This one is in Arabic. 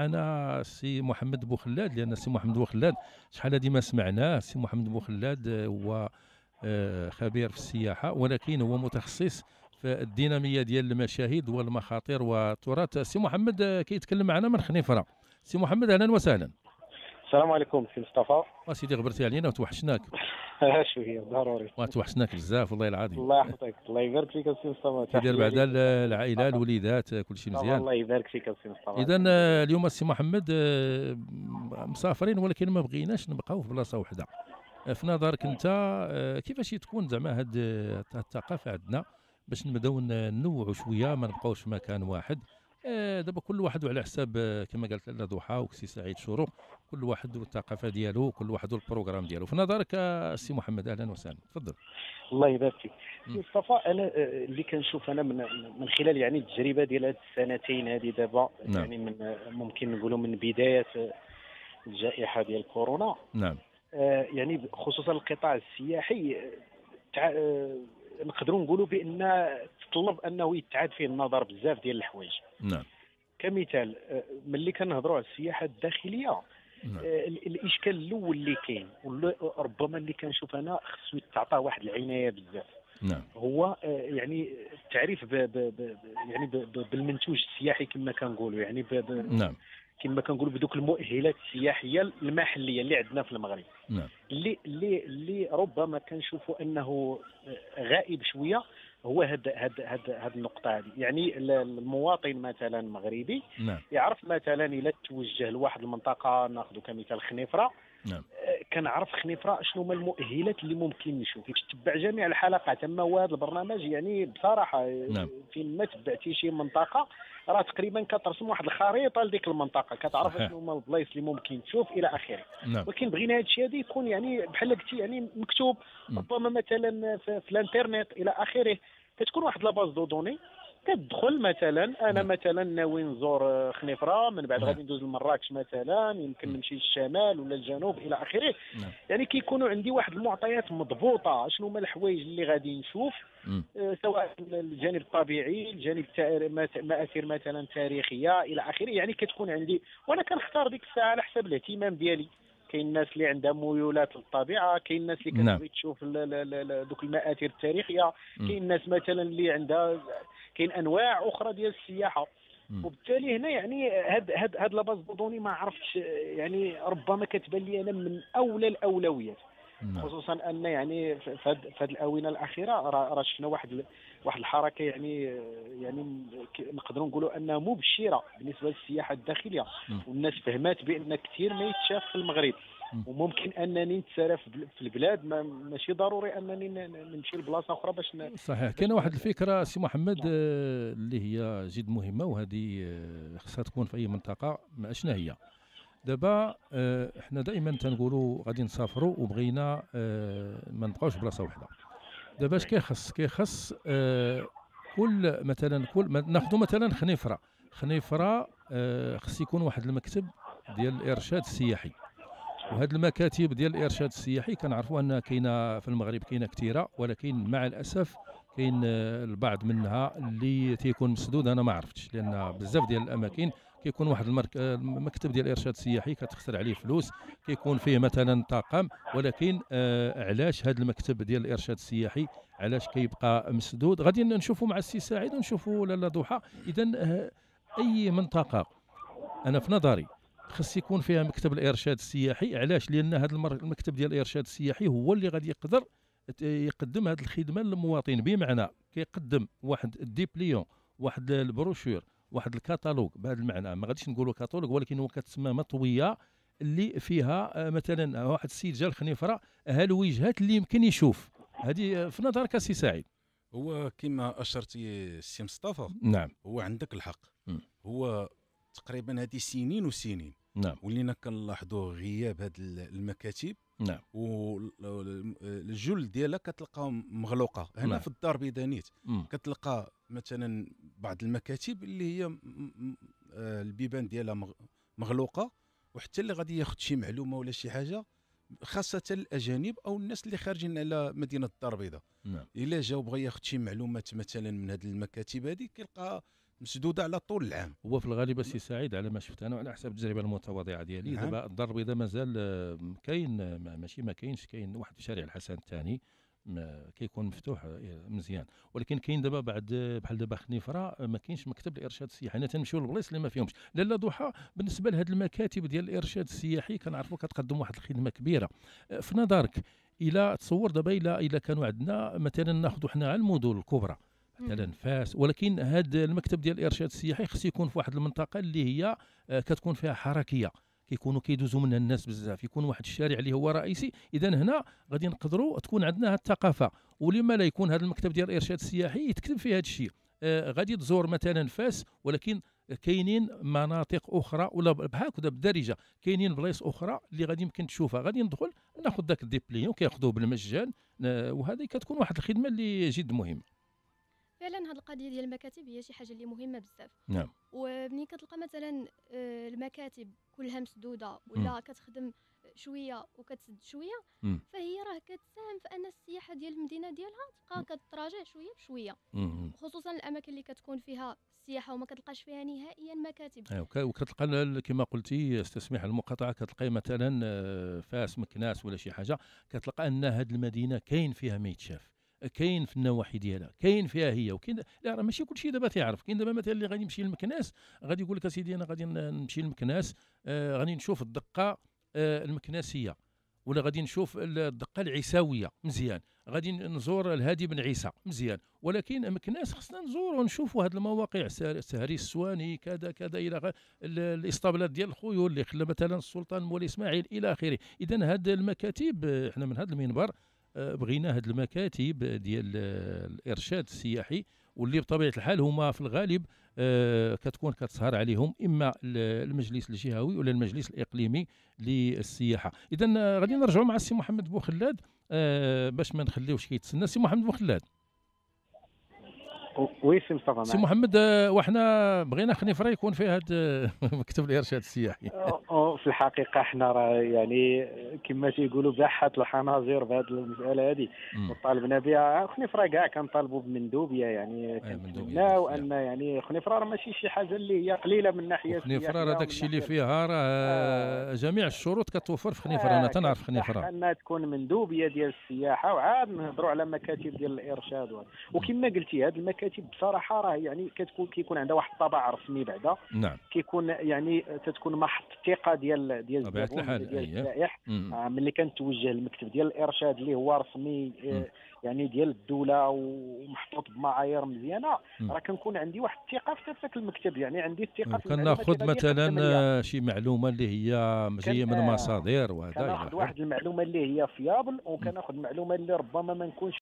معنا السي محمد بوخلاد لأن السي محمد بوخلاد شحال هذه ما سمعناه السي محمد بوخلاد هو آه، خبير في السياحة ولكن هو متخصص في الدينامية ديال المشاهد والمخاطر والتراث. السي محمد آه، كيتكلم معنا من خنيفرة. سي محمد أهلا وسهلا. السلام عليكم سي مصطفى. سيدي غبرتي علينا وتوحشناك. شوية ضروري. وتوحشناك بزاف والله العظيم. الله يحفظك. الله يبارك فيك سي مصطفى. كيدير بعد العائلة الوليدات كل شيء مزيان. الله يبارك فيك سي مصطفى. إذا اليوم السي محمد آه، مسافرين ولكن ما بغيناش نبقاو في بلاصة وحدة. في نظرك أنت آه، كيفاش تكون زعما هاد الثقافة عندنا؟ باش نبداو ننوعوا شوية ما نبقاوش في مكان واحد. آه، دابا كل واحد على حساب آه، كما قالت لاله ضحى وكسي سعيد شروق كل واحد والثقافه ديالو كل واحد وال programme ديالو. في نظرك السي محمد أهلا وسهلا. تفضل. الله يبارك فيك. مصطفى أنا اللي كنشوف أنا من من خلال يعني التجربة ديال هاد السنتين هذه دابا نعم. يعني من ممكن نقولوا من بداية الجائحة ديال كورونا. نعم. آه، يعني خصوصا القطاع السياحي تع... آه، نقدروا نقولوا بأن تطلب أنه يتعاد فيه النظر بزاف ديال الحوايج. نعم. كمثال آه، ملي كنهضروا على السياحة الداخلية نعم. الإشكال الأول اللي كاين ربما اللي كنشوف أنا خصو يتعطى واحد العناية بزاف. نعم. هو يعني التعريف ب ب ب يعني ب بالمنتوج السياحي كما كنقولوا يعني ب نعم. كما كنقولوا بدوك المؤهلات السياحية المحلية اللي عندنا في المغرب. نعم. اللي اللي اللي ربما كنشوفوا أنه غائب شوية هو هاد هاد هاد هاد النقطة هذه يعني المواطن مثلا المغربي نعم. يعرف مثلا إلى توجه لواحد المنطقة ناخذ كمثال خنيفرة نعم. كنعرف خنيفرة شنو هما المؤهلات اللي ممكن نشوف تتبع جميع الحلقات أما هو هذا البرنامج يعني بصراحة نعم. فين ما تبعتي شي منطقة راه تقريبا كترسم واحد الخريطة لديك المنطقة كتعرف شنو هما البلايص اللي ممكن تشوف إلى آخره نعم. ولكن بغينا هذا الشيء هذا يكون يعني بحال قلتي يعني مكتوب ربما مثلا في, في الانترنت إلى آخره كتكون واحد la base de données كتدخل مثلا أنا نعم. مثلا ناوي نزور خنيفرة من بعد نعم. غادي ندوز لمراكش مثلا يمكن نعم. نمشي للشمال ولا الجنوب إلى آخره يعني كيكونوا عندي واحد المعطيات مضبوطة شنو هما الحوايج اللي غادي نشوف آه سواء الجانب الطبيعي الجانب مآثر مثلا تاريخية إلى آخره يعني كتكون عندي وأنا كنختار ديك الساعة على حسب الاهتمام ديالي كاين الناس اللي عندها ميولات للطبيعة كاين الناس اللي كتبغي نعم. تشوف دوك المآثر التاريخية كاين الناس مثلا اللي عندها كاين أنواع أخرى ديال السياحة وبالتالي هنا يعني هاد هاد هاد la base de données ما عرفتش يعني ربما كتبان لي أنا من أولى الأولويات. خصوصا أن يعني في هذه الآونة الأخيرة راه شفنا واحد واحد الحركة يعني يعني نقدروا نقولوا أنها مبشرة بالنسبة للسياحة الداخلية. والناس فهمات بأن كثير ما يتشاف في المغرب. وممكن أنني نتسرف في البلاد ما ماشي ضروري أنني نمشي لبلاصة أخرى باش صحيح. كاينة واحد الفكرة سي محمد آه، اللي هي جد مهمة وهذه آه، خصها تكون في أي منطقة شنو هي دابا آه، إحنا دائما تنقولوا غادي نسافروا وبغينا ما نبقاوش بلاصة واحدة دابا اش كيخص؟ كيخص كل مثلا كل ناخذ مثلا خنيفرة. خنيفرة خص يكون واحد المكتب ديال الإرشاد السياحي. وهذه المكاتب ديال الإرشاد السياحي كنعرفوا أنها كاينة في المغرب كاينة كثيره ولكن مع الأسف كاين البعض منها اللي تيكون مسدود. أنا ما عرفتش لأن بزاف ديال الأماكن كيكون واحد المرك... المكتب ديال الارشاد السياحي كتخسر عليه فلوس كيكون فيه مثلا طاقم ولكن آه علاش هذا المكتب ديال الارشاد السياحي علاش كيبقى مسدود؟ غادي نشوفوا مع السي سعيد ونشوفوا لاله ضحى. اذا آه أي منطقه أنا في نظري خص يكون فيها مكتب الإرشاد السياحي. علاش؟ لأن هذا المكتب ديال الارشاد السياحي هو اللي غادي يقدر يقدم هذه الخدمة للمواطن بمعنى كيقدم واحد ال dépliant واحد البروشور واحد الكتالوج بهذا المعنى. ما غاديش نقولوا كتالوج ولكن هو كتسمى مطوية اللي فيها آه، مثلا واحد السيد جا لخنيفره ها الوجهات اللي يمكن يشوف؟ هذه في نظرك سي سعيد. هو كما اشرتي السي مصطفى نعم. هو عندك الحق. م. هو تقريبا هذه سنين وسنين. نعم. ولينا كنلاحظوا غياب هذه المكاتب. نعم. وال جل ديالها كتلقى مغلوقة. هنا نعم. في الدار البيضاء نيت كتلقى مثلا بعض المكاتب اللي هي آه، البيبان ديالها مغلوقة وحتى اللي غادي ياخذ شي معلومة ولا شي حاجة خاصة الأجانب أو الناس اللي خارجين على مدينة الدار البيضاء. نعم. إلا جا وبغى ياخذ شي معلومات مثلا من هذه المكاتب هذه كيلقى مسدوده على طول العام. هو في الغالب السي سعيد على ما شفت أنا وعلى حسب التجربة المتواضعة ديالي. نعم. دابا الدار البيضاء مازال كاين ماشي ما كاينش كاين واحد في شارع الحسن الثاني كيكون مفتوح آه، مزيان. ولكن كاين دابا بعد بحال دابا خنيفره ما كاينش مكتب الإرشاد السياحي. حنا تنمشيو للبلايص اللي ما فيهمش. لاله ضحى بالنسبة لهاد المكاتب ديال الإرشاد السياحي كنعرفوا كتقدم واحد الخدمة كبيرة. آه، في نظرك إلى تصور دابا إلى إلى كانوا عندنا مثلا ناخذوا حنا على المدن الكبرى. مثلا فاس ولكن هذا المكتب ديال الارشاد السياحي خص يكون في واحد المنطقة اللي هي آه، كتكون فيها حركية. كيكونوا كيدوزوا منها الناس بزاف. يكون واحد الشارع اللي هو رئيسي. اذا هنا غادي نقدروا تكون عندنا هذه الثقافة. ولما لا يكون هذا المكتب ديال الارشاد السياحي يتكتب في هذا الشيء. آه غادي تزور مثلا فاس ولكن كاينين مناطق أخرى ولا بهكذا بالدارجة كاينين بلايص أخرى اللي غادي يمكن تشوفها. غادي ندخل ناخذ ذاك ال dépliant كياخذوه بالمجان. آه وهذه كتكون واحد الخدمة اللي جد مهمه فعلا هذه القضية ديال المكاتب هي شي حاجة اللي مهمة بزاف. نعم. ومنين كتلقى مثلا آه، المكاتب كلها مسدودة ولا م. كتخدم شوية وكتسد شوية م. فهي راه كتساهم في أن السياحة ديال المدينة ديالها تبقى كتراجع شوية بشوية. خصوصا الأماكن اللي كتكون فيها السياحة وما كتلقاش فيها نهائيا مكاتب. ايوا وكتلقى كما قلتي استسمح المقاطعة كتلقى مثلا آه، فاس مكناس ولا شي حاجة كتلقى أن هذه المدينة كاين فيها ما يتشاف كاين في النواحي ديالها كاين فيها هي وكاين لا راه ماشي كلشي دابا تيعرف كاين دابا مثلا اللي غادي يمشي للمكناس غادي يقول لك أسيدي أنا غادي نمشي للمكناس آه غادي نشوف الدقة آه المكناسية ولا غادي نشوف الدقة العيساوية مزيان غادي نزور الهادي بن عيسى مزيان ولكن مكناس خصنا نزور ونشوفوا هذه المواقع سهري السواني كذا كذا إلى الاسطبلات ديال الخيول اللي خلى مثلا السلطان مولاي إسماعيل إلى آخره. اذا هذه المكاتب إحنا من هذا المنبر آه، بغينا هاد المكاتب ديال الإرشاد السياحي واللي بطبيعة الحال هما في الغالب آه، كتكون كتسهر عليهم إما المجلس الجهوي ولا المجلس الإقليمي للسياحة. إذا آه، غادي نرجعوا مع السي محمد بوخلاد باش ما نخليوش كيتسنى. السي محمد بوخلاد oui سي مصطفى سي محمد آه، وحنا بغينا خنيفره يكون فيه هذا مكتب الإرشاد السياحي. في الحقيقة إحنا راه يعني كما تيقولوا بحات الحناجر بهذه المسألة هذه وطالبنا بها. خنيفره كاع كنطالبوا بمندوبية يعني. آه، كنتمناو أن يعني خنيفره راه ماشي شي حاجة اللي هي قليلة من ناحية خنيفره راه داك الشيء اللي فيها راه آه. جميع الشروط كتوفر في خنيفره أنا تنعرف خنيفره أنها تكون مندوبية ديال السياحة وعاد نهضروا على مكاتب ديال الإرشاد وكما قلتي هذه المكاتب بصراحة راه يعني كتكون كيكون عندها واحد الطابع رسمي بعدا. نعم. كيكون يعني تتكون محط الثقه ديال ديال الحال ديال السائح آه ملي كنتوجه المكتب ديال الإرشاد اللي هو رسمي آه يعني ديال الدولة ومحطوط بمعايير مزيانة. راه كنكون عندي واحد الثقة في ذاك المكتب يعني عندي الثقة في كناخذ مثلا شي معلومة اللي هي جاية من مصادر وهذا كناخذ واحد المعلومة اللي هي فيابل وكناخذ معلومة اللي ربما ما نكونش